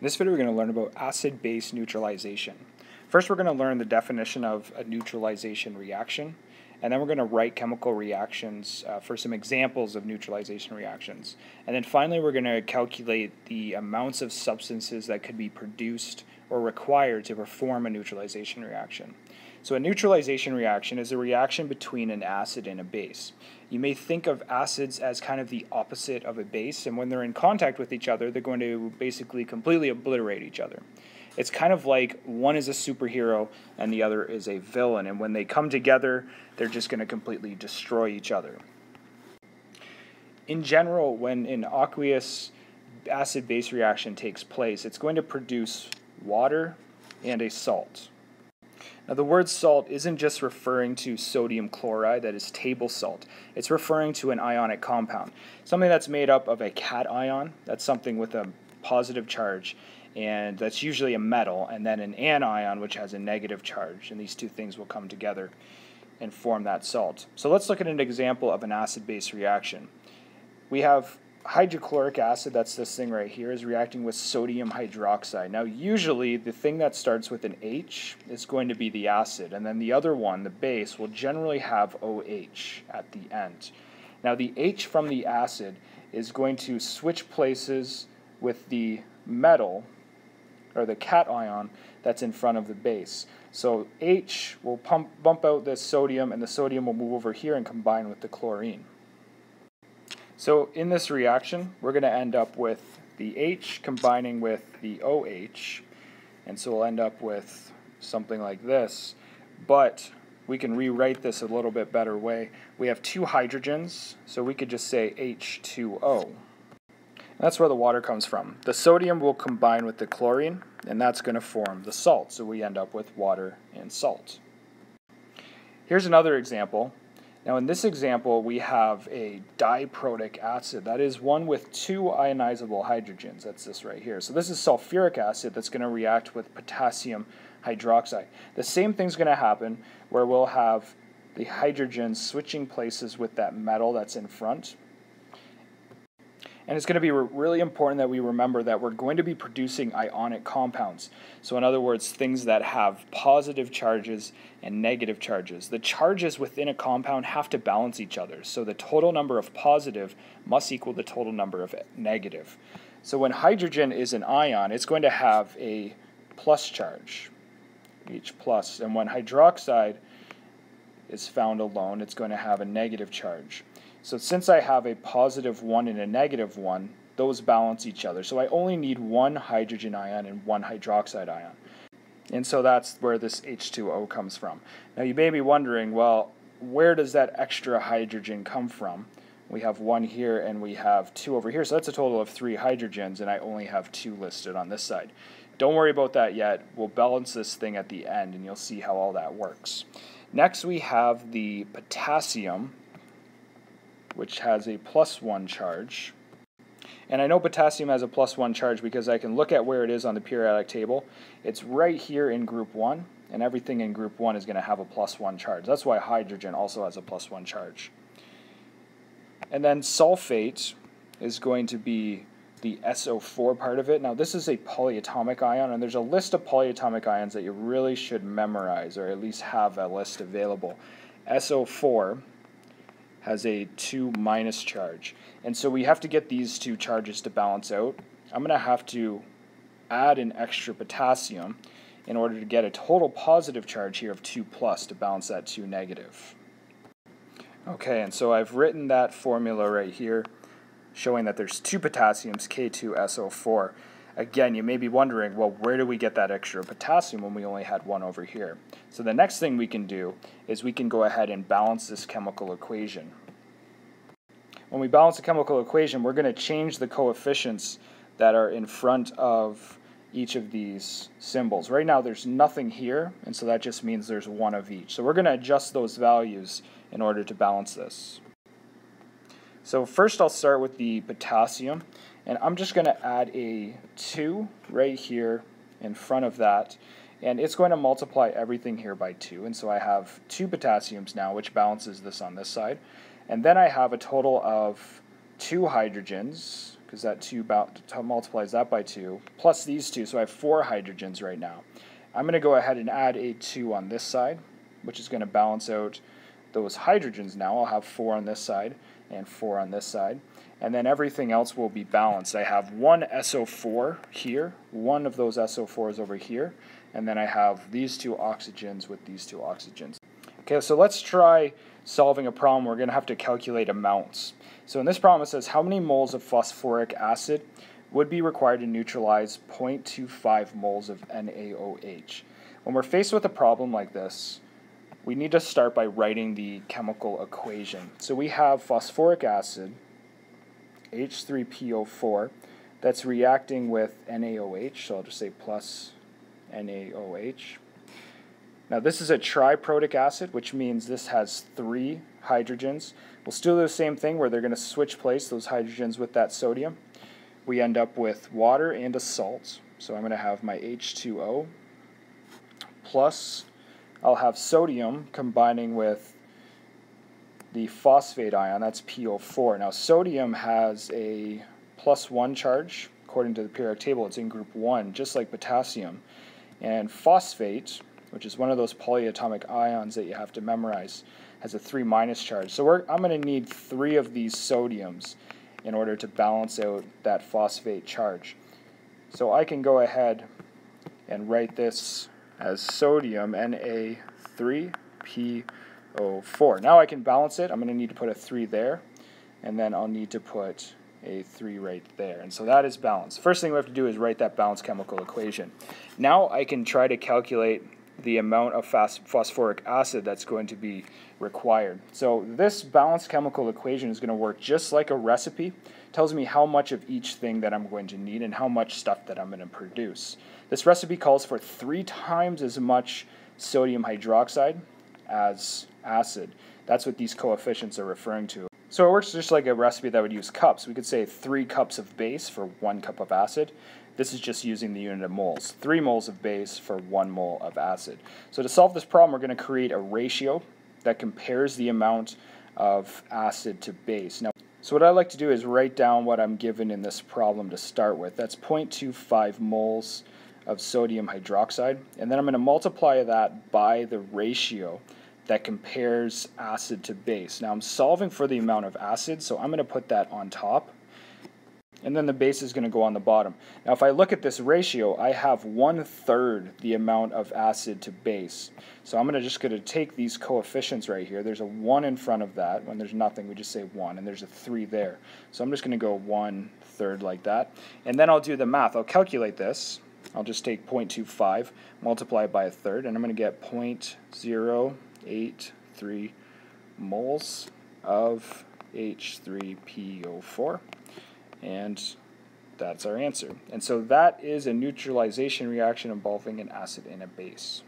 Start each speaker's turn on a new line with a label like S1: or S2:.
S1: In this video, we're going to learn about acid-base neutralization. First, we're going to learn the definition of a neutralization reaction, and then we're going to write chemical reactions uh, for some examples of neutralization reactions. And then finally, we're going to calculate the amounts of substances that could be produced or required to perform a neutralization reaction. So a neutralization reaction is a reaction between an acid and a base. You may think of acids as kind of the opposite of a base, and when they're in contact with each other, they're going to basically completely obliterate each other. It's kind of like one is a superhero and the other is a villain, and when they come together, they're just going to completely destroy each other. In general, when an aqueous acid base reaction takes place, it's going to produce water and a salt. Now, the word salt isn't just referring to sodium chloride, that is table salt. It's referring to an ionic compound, something that's made up of a cation, that's something with a positive charge, and that's usually a metal, and then an anion, which has a negative charge, and these two things will come together and form that salt. So let's look at an example of an acid-base reaction. We have hydrochloric acid, that's this thing right here, is reacting with sodium hydroxide. Now, usually the thing that starts with an H is going to be the acid, and then the other one, the base, will generally have OH at the end. Now, the H from the acid is going to switch places with the metal, or the cation, that's in front of the base. So H will pump, bump out this sodium, and the sodium will move over here and combine with the chlorine. So in this reaction, we're going to end up with the H combining with the OH, and so we'll end up with something like this. But we can rewrite this a little bit better way. We have two hydrogens, so we could just say H2O. And that's where the water comes from. The sodium will combine with the chlorine, and that's going to form the salt, so we end up with water and salt. Here's another example. Now in this example, we have a diprotic acid. That is one with two ionizable hydrogens. That's this right here. So this is sulfuric acid that's going to react with potassium hydroxide. The same thing's going to happen where we'll have the hydrogens switching places with that metal that's in front. And it's going to be really important that we remember that we're going to be producing ionic compounds. So, in other words, things that have positive charges and negative charges. The charges within a compound have to balance each other. So, the total number of positive must equal the total number of negative. So, when hydrogen is an ion, it's going to have a plus charge, H plus. And when hydroxide is found alone, it's going to have a negative charge. So since I have a positive 1 and a negative 1, those balance each other. So I only need one hydrogen ion and one hydroxide ion. And so that's where this H2O comes from. Now you may be wondering, well, where does that extra hydrogen come from? We have one here and we have two over here. So that's a total of three hydrogens, and I only have two listed on this side. Don't worry about that yet. We'll balance this thing at the end, and you'll see how all that works. Next, we have the potassium which has a plus 1 charge. And I know potassium has a plus 1 charge because I can look at where it is on the periodic table. It's right here in group 1, and everything in group 1 is going to have a plus 1 charge. That's why hydrogen also has a plus 1 charge. And then sulfate is going to be the SO4 part of it. Now this is a polyatomic ion, and there's a list of polyatomic ions that you really should memorize, or at least have a list available. SO4 has a 2 minus charge. And so we have to get these two charges to balance out. I'm going to have to add an extra potassium in order to get a total positive charge here of 2 plus to balance that 2 negative. Okay, and so I've written that formula right here showing that there's two potassiums, K2SO4. Again, you may be wondering, well, where do we get that extra potassium when we only had one over here? So the next thing we can do is we can go ahead and balance this chemical equation. When we balance a chemical equation, we're going to change the coefficients that are in front of each of these symbols. Right now there's nothing here, and so that just means there's one of each. So we're going to adjust those values in order to balance this. So first I'll start with the potassium. And I'm just going to add a 2 right here in front of that. And it's going to multiply everything here by 2. And so I have two potassiums now, which balances this on this side. And then I have a total of two hydrogens because that 2 multiplies that by 2, plus these two, so I have 4 hydrogens right now. I'm going to go ahead and add a 2 on this side, which is going to balance out those hydrogens now. I'll have 4 on this side and 4 on this side. And then everything else will be balanced. I have one SO4 here, one of those SO4s over here, and then I have these two oxygens with these two oxygens. Okay, so let's try solving a problem. We're going to have to calculate amounts. So in this problem it says how many moles of phosphoric acid would be required to neutralize 0.25 moles of NaOH. When we're faced with a problem like this, we need to start by writing the chemical equation. So we have phosphoric acid, H3PO4, that's reacting with NaOH, so I'll just say plus NaOH. Now this is a triprotic acid, which means this has three hydrogens. We'll still do the same thing where they're going to switch place those hydrogens with that sodium. We end up with water and a salt. So I'm going to have my H2O plus I'll have sodium combining with the phosphate ion, that's PO4. Now sodium has a plus 1 charge, according to the periodic table, it's in group 1, just like potassium. And phosphate, which is one of those polyatomic ions that you have to memorize, has a 3 minus charge. So I'm going to need three of these sodiums in order to balance out that phosphate charge. So I can go ahead and write this as sodium Na3PO4. Now I can balance it. I'm going to need to put a 3 there, and then I'll need to put a 3 right there. And so that is balanced. First thing we have to do is write that balanced chemical equation. Now I can try to calculate the amount of phosphoric acid that's going to be required. So this balanced chemical equation is going to work just like a recipe. It tells me how much of each thing that I'm going to need and how much stuff that I'm going to produce. This recipe calls for three times as much sodium hydroxide as acid. That's what these coefficients are referring to. So it works just like a recipe that would use cups. We could say three cups of base for one cup of acid. This is just using the unit of moles. Three moles of base for one mole of acid. So to solve this problem, we're going to create a ratio that compares the amount of acid to base. Now, so what I like to do is write down what I'm given in this problem to start with. That's 0.25 moles of sodium hydroxide. And then I'm going to multiply that by the ratio that compares acid to base. Now I'm solving for the amount of acid, so I'm going to put that on top and then the base is going to go on the bottom. Now if I look at this ratio, I have one third the amount of acid to base. So I'm going to just going to take these coefficients right here. There's a 1 in front of that. When there's nothing, we just say 1, and there's a 3 there. So I'm just going to go one-third like that. And then I'll do the math. I'll calculate this. I'll just take 0.25, multiply by a third, and I'm going to get 0.083 moles of H3PO4 and that's our answer. And so that is a neutralization reaction involving an acid and a base.